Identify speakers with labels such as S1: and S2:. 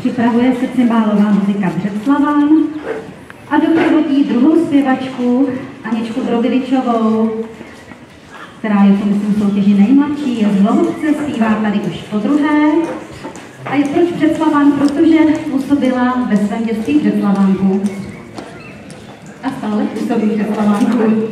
S1: připravuje se cymbálová muzika Břeclaván a doprovodí druhou zpěvačku Aničku Drobiličovou, která je to, myslím, soutěži nejmladší, je z Hlohovce, zpívá tady už po druhé. A je proč Břeclaván? Protože působila ve svém dětství v Břeclavánku. A stále působí v Břeclavánku.